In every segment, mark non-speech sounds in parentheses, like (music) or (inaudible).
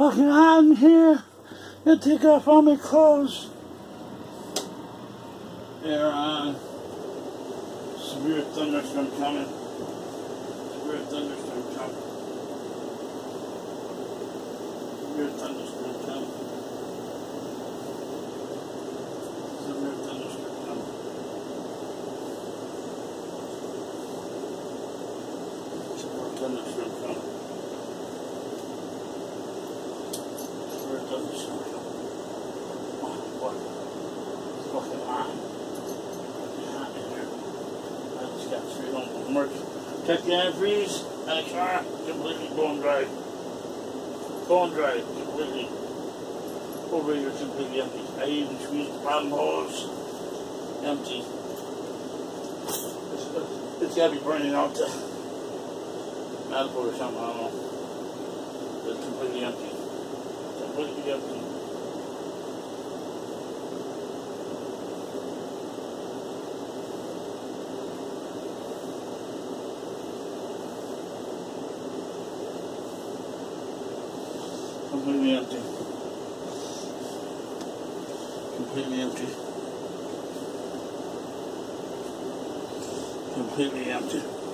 fucking hot in here. Gotta take off all my clothes. They're on. Severe thunderstorm coming. Severe thunderstorm coming. Severe thunderstorm coming. Severe thunderstorm coming. Severe thunderstorm coming. Severe thunderstorm coming. Oh, boy. It's fucking hot. Hot in here. I just got straight home from work. Check the car completely bone dry. Bone dry completely. Overheater completely empty. I even squeezed the bottom hose. Empty. It's, it's gotta be burning out the manifold or something, I don't know. It's completely empty. Completely empty. Completely empty. Completely empty. Completely empty.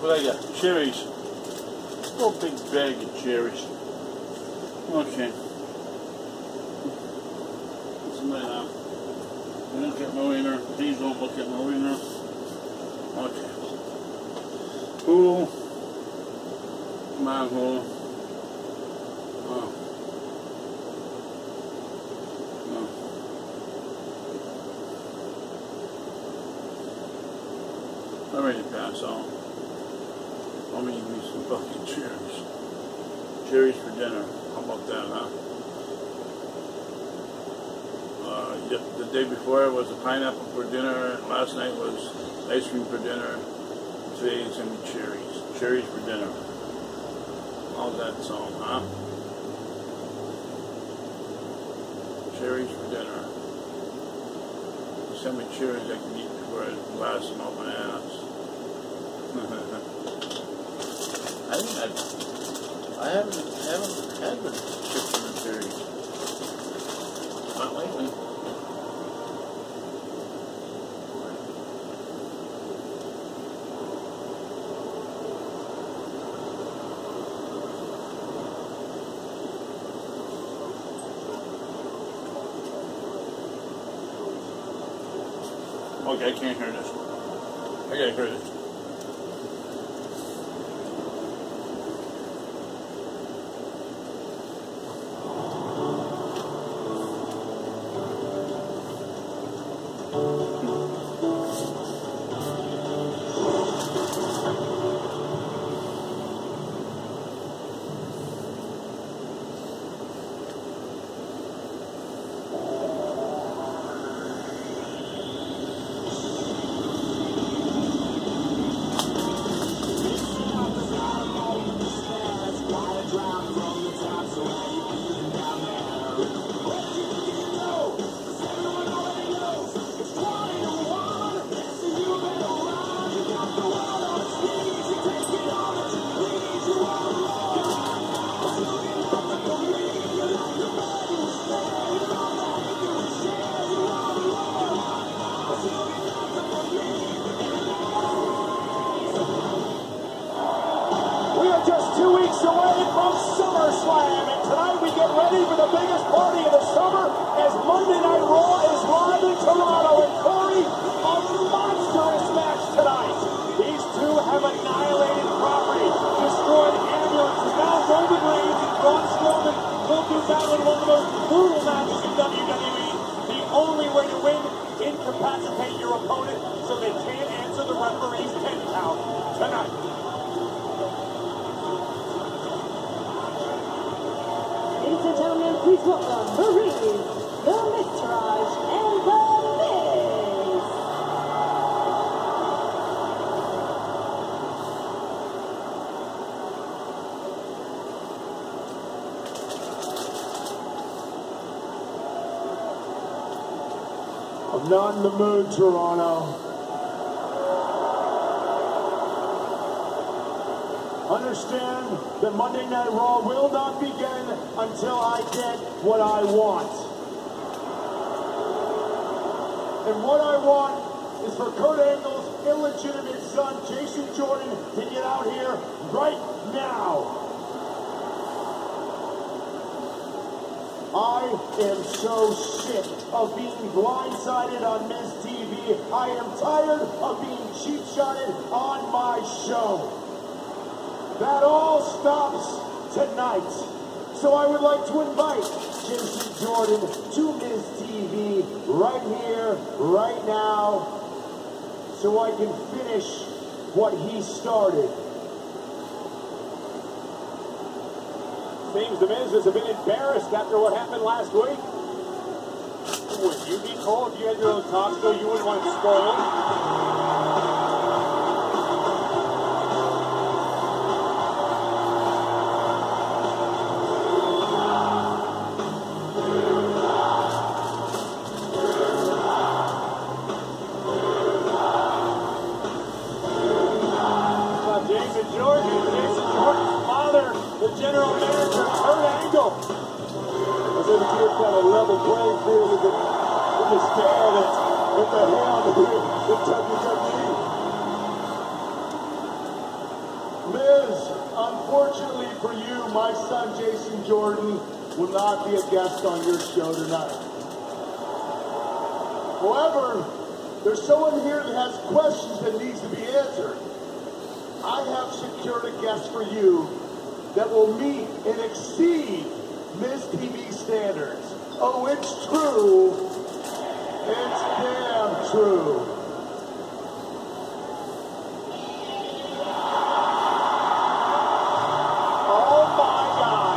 Look what I got. Cherries. Big bag of cherries. Okay. What's in there now? Look at my wiener. Please don't look at my wiener. Okay. Pool. Manhole. Oh. No. I'm ready to pass on. I'm gonna give me some fucking cherries. Cherries for dinner. How about that, huh? Uh, the day before was a pineapple for dinner. Last night was ice cream for dinner. Today's gonna be cherries. Cherries for dinner. How's that song, huh? Cherries for dinner. Send me cherries I can eat before I blast them out my ass. (laughs) I think I, I haven't haven't had the chips and the cherries. Not lately. Okay, I can't hear this. I gotta agree. We one of the most brutal matches in WWE. The only way to win, incapacitate your opponent so they can't answer the referee's 10 count tonight. Ladies and gentlemen, please welcome the Reed, the Miztourage, and the Miz. I'm not in the mood, Toronto. Understand that Monday Night Raw will not begin until I get what I want. And what I want is for Kurt Angle's illegitimate son, Jason Jordan, to get out here right now. I am so sick of being blindsided on Miz TV. I am tired of being cheap shotted on my show. That all stops tonight. So I would like to invite Jason Jordan to Miz TV right here, right now, so I can finish what he started. The Miz has been embarrassed after what happened last week. Would you be cold if you had your own talk show? You wouldn't want it spoiled. My son Jason Jordan will not be a guest on your show tonight. However, there's someone here that has questions that needs to be answered. I have secured a guest for you that will meet and exceed Miz TV standards. Oh, it's true. It's damn true. Oh my God.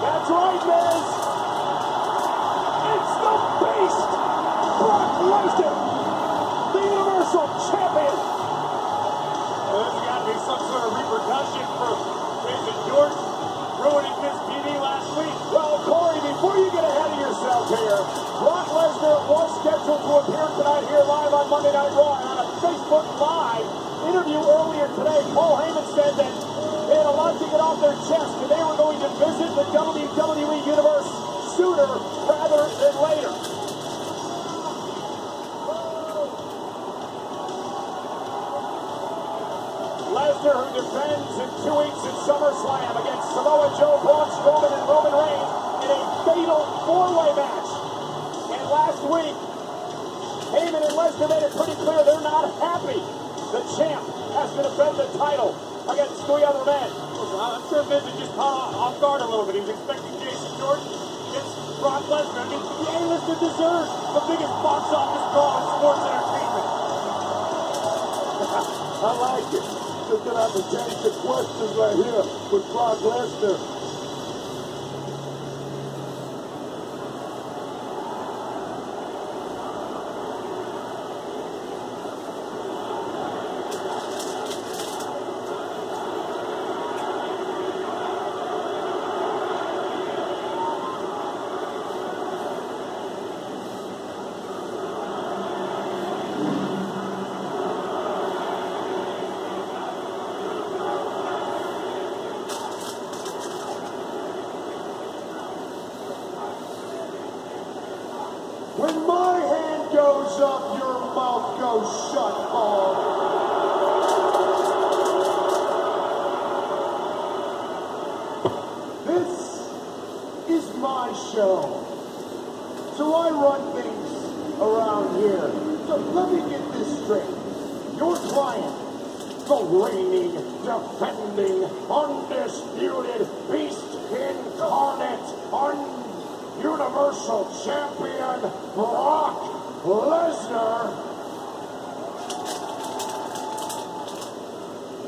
That's right, Miz. It's the beast, Brock Lesnar, the Universal Champion. Well, there's got to be some sort of repercussion for Jason Jordan ruining his TV last week. Well, Corey, before you get ahead of yourself here, Brock Lesnar was scheduled to appear tonight here live on Monday Night Raw. And on a Facebook Live interview earlier today, Paul Heyman said that they had a lot to get off their chest and they were going to visit the WWE Universe sooner rather than later. Lesnar, who defends in two weeks at SummerSlam against Samoa Joe, Braun Strowman, and Roman Reigns in a fatal four-way match. And last week, Heyman and Lesnar made it pretty clear they're not happy. The champ has to defend the title against three other men. I'm sure Miz is just caught off guard a little bit. He was expecting Jason Jordan against Brock Lesnar. I mean, the A-lister deserves the biggest box office draw in sports entertainment. (laughs) I like it. Just gonna have to change the questions right here with Brock Lesnar. When my hand goes up, your mouth goes shut, Paul. This is my show. So I run things around here. So let me get this straight. Your client, the reigning, defending, undisputed beast incarnate, un Universal Champion Brock Lesnar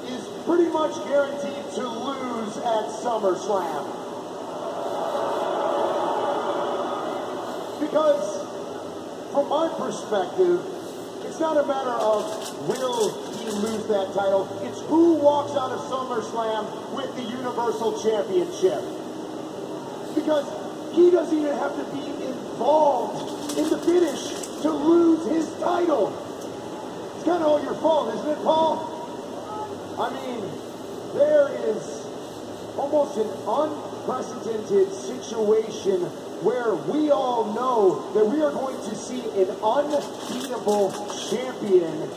is pretty much guaranteed to lose at SummerSlam. Because, from my perspective, it's not a matter of will he lose that title, it's who walks out of SummerSlam with the Universal Championship. Because he doesn't even have to be involved in the finish to lose his title. It's kind of all your fault, isn't it, Paul? I mean, there is almost an unprecedented situation where we all know that we are going to see an unbeatable champion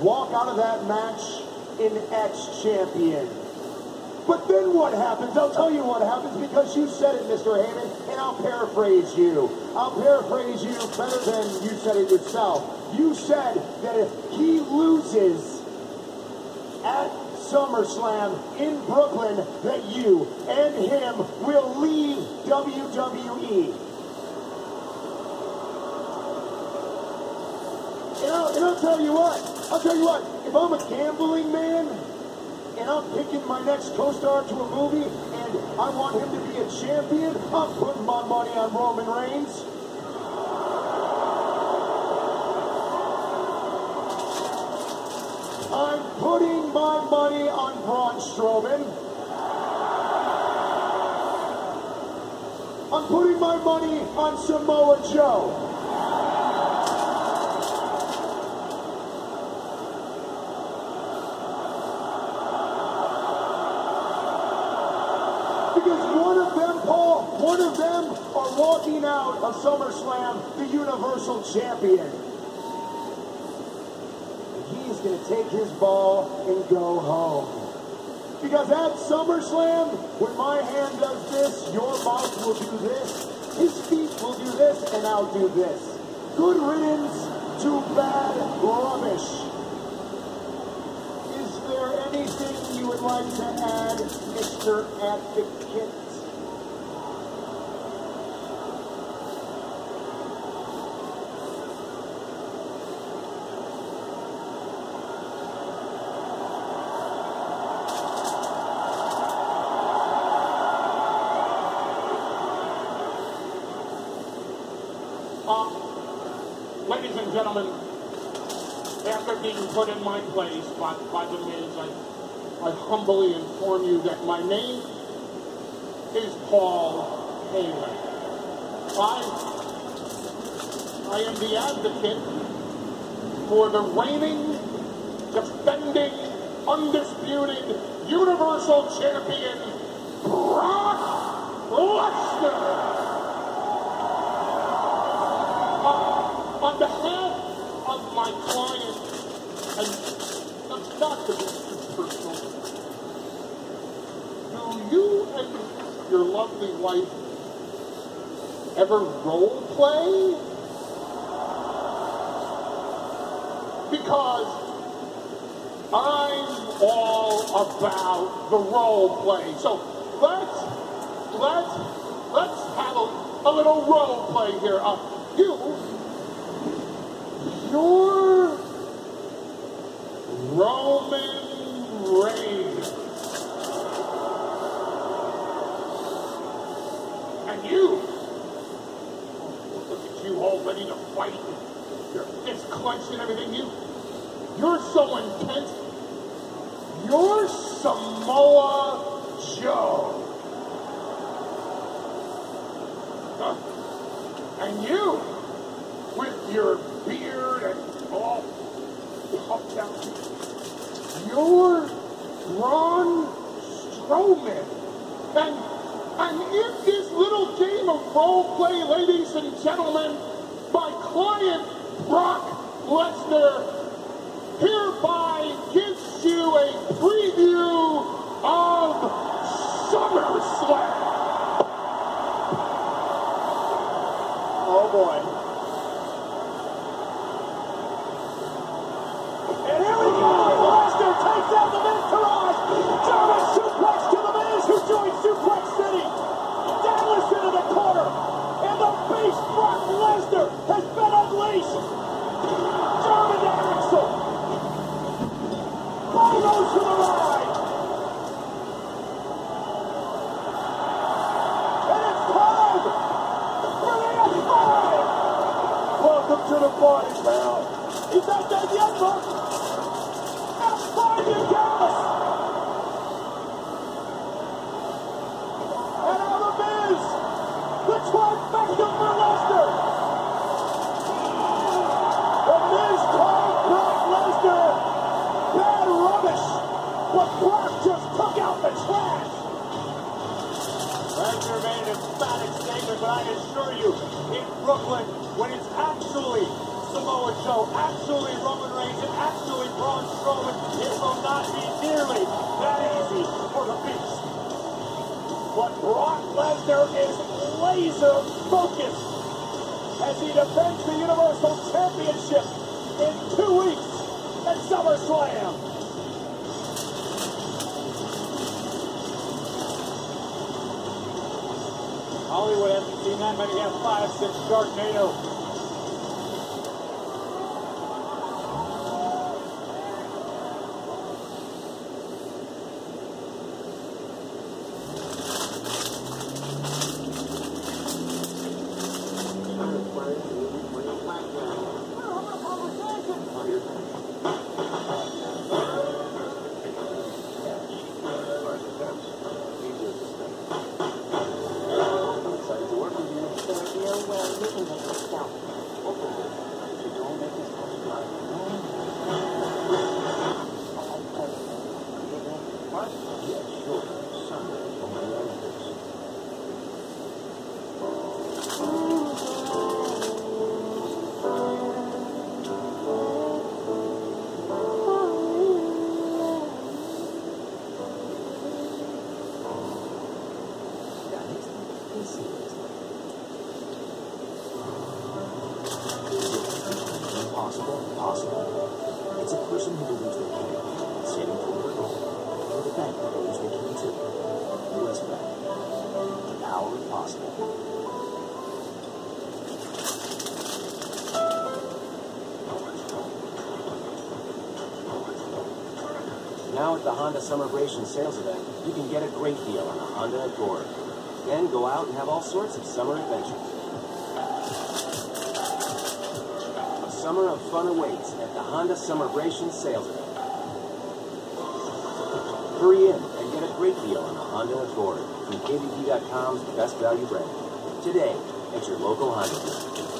walk out of that match an ex-champion. But then what happens? I'll tell you what happens because you said it, Mr. Heyman, and I'll paraphrase you. I'll paraphrase you better than you said it yourself. You said that if he loses at SummerSlam in Brooklyn, that you and him will leave WWE. And I'll, and I'll tell you what, I'll tell you what, if I'm a gambling man, and I'm picking my next co-star to a movie, and I want him to be a champion, I'm putting my money on Roman Reigns. I'm putting my money on Braun Strowman. I'm putting my money on Samoa Joe. Because one of them, Paul, one of them are walking out of SummerSlam the Universal Champion. He's going to take his ball and go home. Because at SummerSlam, when my hand does this, your mouth will do this, his feet will do this, and I'll do this. Good riddance to bad rubbish. Is there anything you would like to add, Mr. Advocate? Ladies and gentlemen, after being put in my place by, by the Miz, I, I humbly inform you that my name is Paul Heyman. I, I am the advocate for the reigning, defending, undisputed, Universal Champion, Brock Lesnar. On behalf of my client, and uh, not to be too personal, do you and your lovely wife ever role play? because I'm all about the role play. So let's let's let's have a, a little role play here. Uh, you, you're Roman Reigns. And you, look at you all ready to fight. Your fists clenched and everything. You, you're so intense. You're Samoa Joe. Huh. And you, with your beard and all puffed out, you're Braun Strowman. And and in this little game of role play, ladies and gentlemen, my client, Brock Lesnar, hereby gives you a preview of SummerSlam. Oh boy. And here we go. Lesnar takes out the Miztourage. German suplex to the Miz, who joins Suplex City. Dallas into the corner. And the beast Brock Lesnar has been unleashed. German to Axel. Bonos to the ride. And it's time for the F5. Welcome to the party, pal. He's not dead yet, Buck. F5 to Dallas. And now the Miz. The trifecta for Lesnar. The Miz called Brock Lesnar bad rubbish. But Brock just took out the trash. Lesnar made an emphatic statement, but I assure you, in Brooklyn, when it's actually Samoa Joe, actually Roman Reigns, and actually Braun Strowman, it will not be nearly that easy for the Beast. But Brock Lesnar is laser focused as he defends the Universal Championship in two weeks at SummerSlam. Hollywood hasn't seen that many F5 since Sharknado. At the Honda Summerbration sales event, you can get a great deal on a Honda Accord. Then go out and have all sorts of summer adventures. A summer of fun awaits at the Honda Summerbration sales event. Hurry in and get a great deal on a Honda Accord from KBB.com's best value brand. Today at your local Honda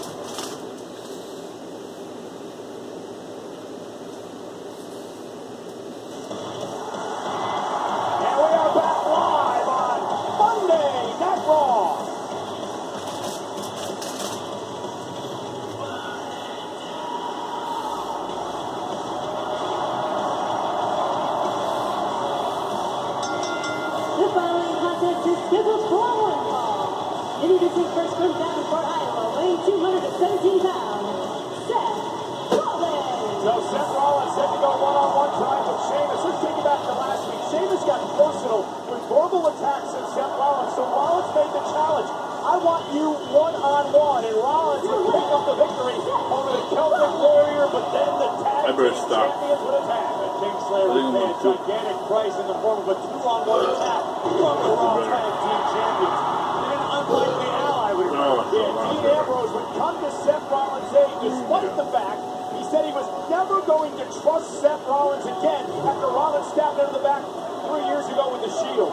Rollins. Rollins to go one-on-one time with Sheamus. Let's take it back to last week. Sheamus got personal with verbal attacks Rollins, so Rollins made the challenge. I want you one-on-one, and Rollins would pick up the victory over the Celtic Warrior, but then the tag team champions would attack. Kingslayer a gigantic price in the form of a two-on-one attack from the Raw Tag Team Champions would No, emerge. it's a Yeah, lot Dean. Ambrose would come to Seth Rollins' aid despite the fact he said he was never going to trust Seth Rollins again after Rollins stabbed him in the back three years ago with the Shield.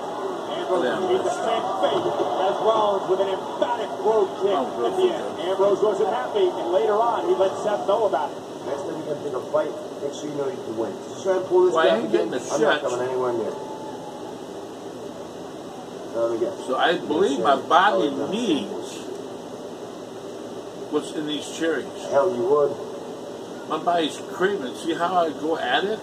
Ambrose Yeah, meet the same fate as Rollins with an emphatic Brogue Kick Oh, at the end. Ambrose wasn't happy, and later on he let Seth know about it. Next time you gotta pick a fight, make sure you know you can win. Just try and pull this Well, back again. I'm not coming anywhere near. Try it again. So I believe my body needs what's in these cherries. Hell, you would. My body's craving. See how I go at it?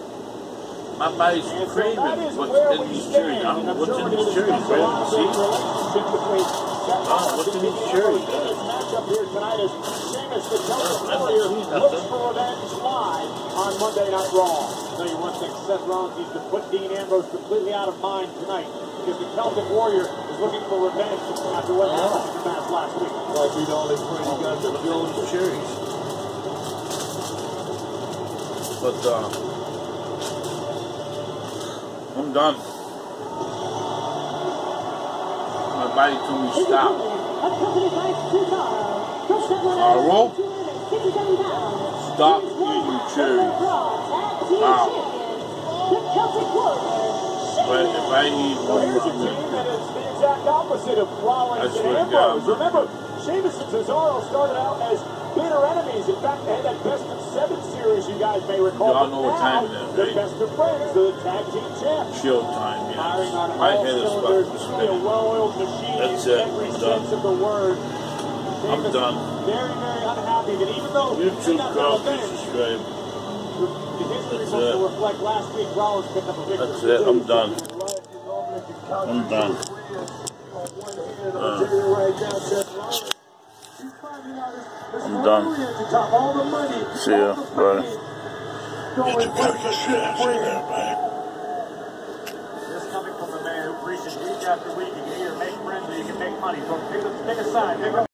My body's And so craving that is what's in these stand. cherries. I don't And know I'm what's sure in we're these gonna cherries. discuss Right? See? the relationship between Seth Oh, what's in these cherries? Ambrose. This matchup here tonight is Sheamus, the Celtic I don't Warrior, see nothing. looks for revenge live on Monday Night Raw. I'll tell you one thing, Seth Rollins needs to put Dean Ambrose completely out of mind tonight because the Celtic Warrior is looking for revenge after what happened the match last week. Like we don't agree. You got the Kill the cherries. But uh, I'm done. My body told me stop. opponent, accompanied by Cesaro, from Dublin, Cesaro? 267 pounds. Stop eating cherries. the Raw Tag Wow. Champions, the Celtic Warrior, But if I So one here's a team that is the exact opposite of Rollins and Ambrose. Remember, Sheamus and Cesaro started out as bitter enemies. In fact, they had that best of seven series you guys may recall. Y'all know what time it is, They're best of friends, the tag team champs. chill time, Firing on yes. My all head is cylinders, fucking truly a well-oiled machine That's in it. every I'm sense done. of the word. I'm done. Very, very unhappy that even though he YouTube got the girl, revenge, subscribe. the history That's it. will reflect last week Rollins picked up a victory. That's it. I'm done. I'm done. Uh, I'm done. See ya. Bye. This coming from a man who preaches week after week. You can either make friends or you can make money. So pick a, pick a side. Pick a